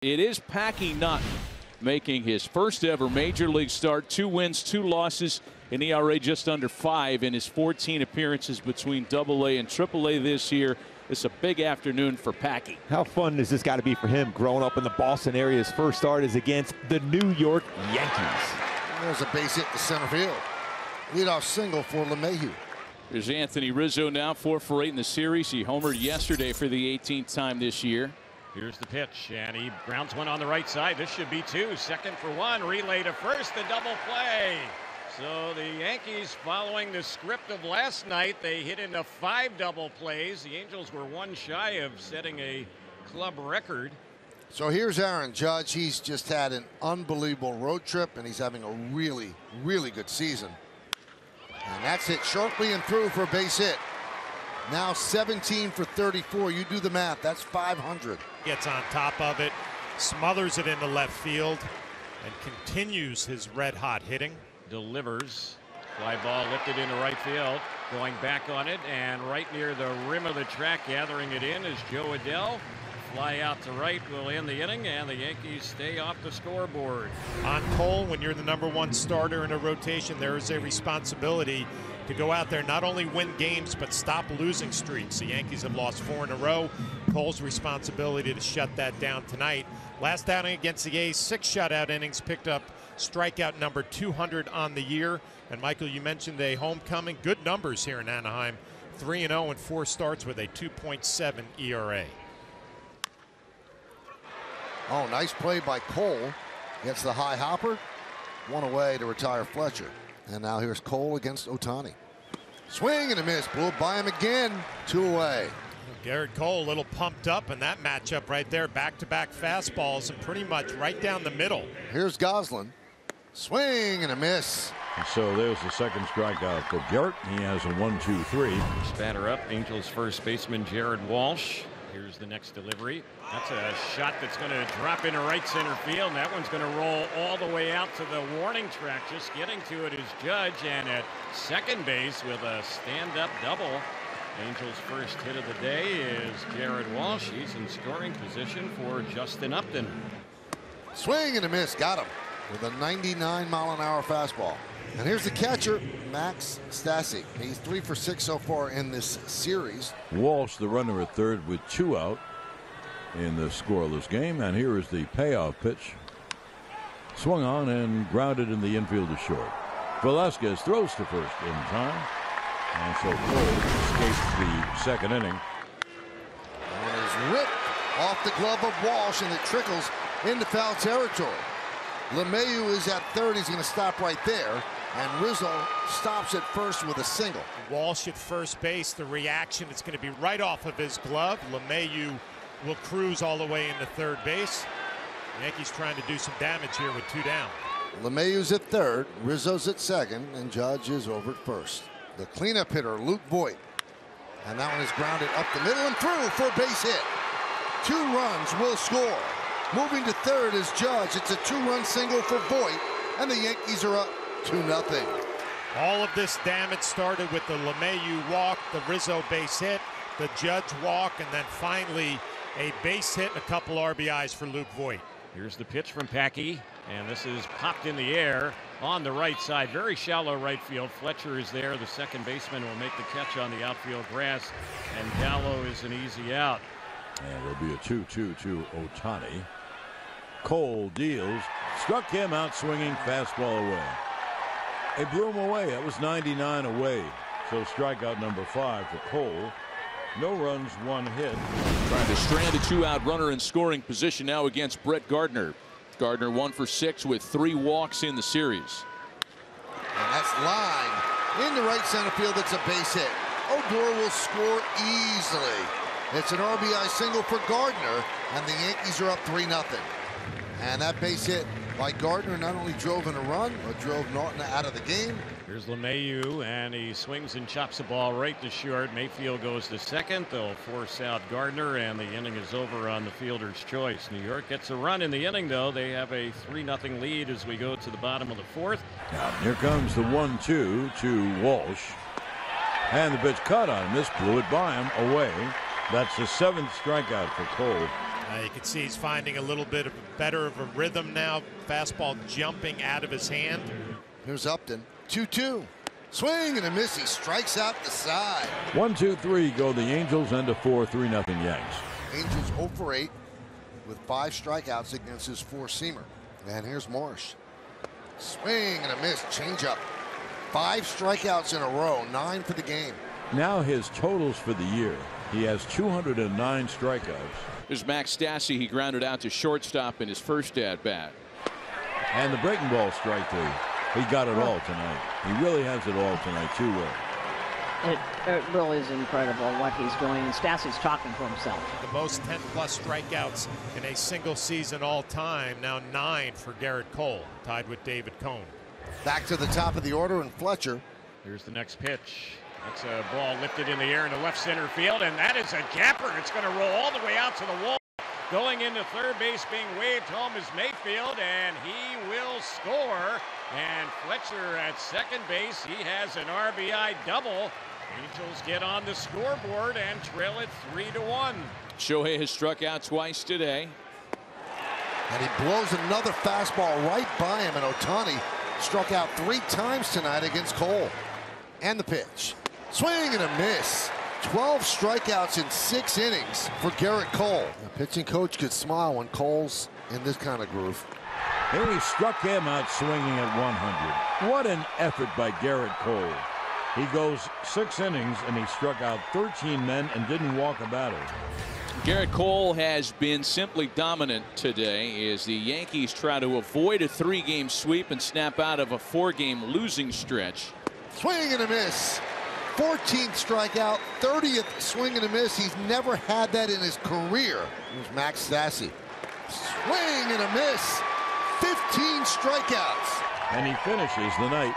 It is Packy Naughton making his first ever major league start. Two wins, two losses, an ERA just under five in his 14 appearances between Double A and Triple A this year. It's a big afternoon for Packy. How fun has this got to be for him growing up in the Boston area? His first start is against the New York Yankees. There's a base hit to center field. Leadoff single for LeMahieu. There's Anthony Rizzo now, four for eight in the series. He homered yesterday for the 18th time this year. Here's the pitch, and he grounds one on the right side. This should be two. Second for one. Relay to first, the double play. So the Yankees, following the script of last night, they hit into five double plays. The Angels were one shy of setting a club record. So here's Aaron Judge. He's just had an unbelievable road trip, and he's having a really, really good season. And that's hit sharply and through for a base hit. Now 17 for 34. You do the math. That's 500. Gets on top of it, smothers it into left field, and continues his red hot hitting. Delivers. Fly ball lifted into right field. Going back on it, and right near the rim of the track, gathering it in is Jo Adell. Fly out to right will end the inning, and the Yankees stay off the scoreboard. On Cole, when you're the number one starter in a rotation, there is a responsibility to go out there, not only win games, but stop losing streaks. The Yankees have lost four in a row. Cole's responsibility to shut that down tonight. Last outing against the A's, six shutout innings, picked up strikeout number 200 on the year. And Michael, you mentioned a homecoming. Good numbers here in Anaheim. 3 0 and oh four starts with a 2.7 ERA. Oh, nice play by Cole. Gets the high hopper. One away to retire Fletcher. And now here's Cole against Ohtani. Swing and a miss. Blew it by him again. Two away. Gerrit Cole a little pumped up in that matchup right there. Back-to-back fastballs and pretty much right down the middle. Here's Gosselin. Swing and a miss. So there's the second strikeout for Gerrit. He has a one, two, three. Spatter up. Angels first baseman Jared Walsh. Here's the next delivery. That's a shot that's going to drop into right center field. And that one's going to roll all the way out to the warning track. Just getting to it is Judge. And at second base with a stand-up double. Angels' first hit of the day is Jared Walsh. He's in scoring position for Justin Upton. Swing and a miss. Got him with a 99 mile an hour fastball. And here's the catcher, Max Stassi. He's three for six so far in this series. Walsh, the runner at third with two out in the scoreless game. And here is the payoff pitch. Swung on and grounded in the infield to short. Velazquez throws to first in time. And so Cole escapes the second inning. And is ripped off the glove of Walsh and it trickles into foul territory. LeMahieu is at third. He's going to stop right there. And Rizzo stops at first with a single. Walsh at first base. The reaction is going to be right off of his glove. LeMahieu will cruise all the way into third base. Yankees trying to do some damage here with two down. LeMahieu's at third, Rizzo's at second, and Judge is over at first. The cleanup hitter, Luke Voit. And that one is grounded up the middle and through for a base hit. Two runs will score. Moving to third is Judge. It's a two-run single for Voit, and the Yankees are up 2 nothing. All of this damage started with the LeMahieu walk, the Rizzo base hit, the Judge walk, and then finally a base hit and a couple RBIs for Luke Voit. Here's the pitch from Packy, and this is popped in the air on the right side. Very shallow right field. Fletcher is there. The second baseman will make the catch on the outfield grass, and Gallo is an easy out. And there'll be a 2 2 to Ohtani. Cole deals, struck him out swinging, fastball away. They blew him away. That was 99 away. So strikeout number five for Cole. No runs, one hit. Trying to strand a two-out runner in scoring position now against Brett Gardner. Gardner one for six with three walks in the series. And that's line into right center field. It's a base hit. Odor will score easily. It's an RBI single for Gardner, and the Yankees are up 3 0. And that base hit by Gardner not only drove in a run, but drove Naughton out of the game. Here's LeMahieu, and he swings and chops the ball right to short. Mayfield goes to second. They'll force out Gardner, and the inning is over on the fielder's choice. New York gets a run in the inning, though. They have a 3 0 lead as we go to the bottom of the fourth. Now, here comes the 1 2 to Walsh. And the pitch cut on him. This blew it by him away. That's the seventh strikeout for Cole Uh, you can see he's finding a little bit of better of a rhythm now. Fastball jumping out of his hand. Here's Upton. 2 2. Swing and a miss. He strikes out the side. One, two, three go the Angels and a 4 3 nothing Yanks. Angels 0 for 8 with five strikeouts against his four seamer. And here's Morris. Swing and a miss. Changeup. Five strikeouts in a row. Nine for the game. Now his totals for the year. He has 209 strikeouts. There's Max Stassi. He grounded out to shortstop in his first at bat. And the breaking ball strike three. He got it all tonight. He really has it all tonight, too well. It, it really is incredible what he's doing, and Stassi's talking to himself. The most 10 plus strikeouts in a single season all time. Now nine for Gerrit Cole, tied with David Cone. Back to the top of the order, and Fletcher. Here's the next pitch. That's a ball lifted in the air into left center field, and that is a gapper. It's going to roll all the way out to the wall. Going into third base, being waved home is Mayfield, and he will score. And Fletcher at second base, he has an RBI double. Angels get on the scoreboard and trail it three to one. Shohei has struck out twice today. And he blows another fastball right by him, and Ohtani struck out three times tonight against Cole. And the pitch. Swing and a miss. 12 strikeouts in six innings for Gerrit Cole. The pitching coach could smile when Cole's in this kind of groove. Here he struck him out swinging at 100. What an effort by Gerrit Cole. He goes six innings and he struck out 13 men and didn't walk a batter. Gerrit Cole has been simply dominant today as the Yankees try to avoid a three game sweep and snap out of a four game losing stretch. Swing and a miss. 14th strikeout, 30th swing and a miss. He's never had that in his career. Here's Max Stassi. Swing and a miss. 15 strikeouts. And he finishes the night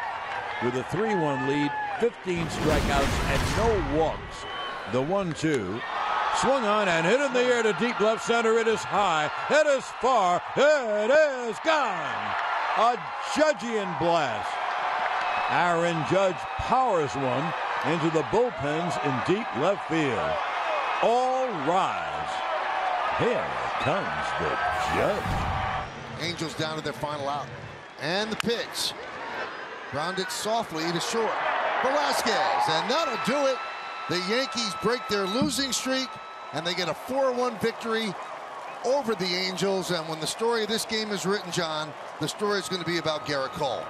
with a 3 1 lead, 15 strikeouts, and no walks. The 1 2 swung on and hit in the air to deep left center. It is high, it is far, it is gone. A Judgian blast. Aaron Judge powers one into the bullpens in deep left field. All rise. Here comes the judge. Angels down to their final out. And the pitch. Grounded softly to short. Velazquez, and that'll do it. The Yankees break their losing streak, and they get a 4-1 victory over the Angels. And when the story of this game is written, John, the story is going to be about Gerrit Cole.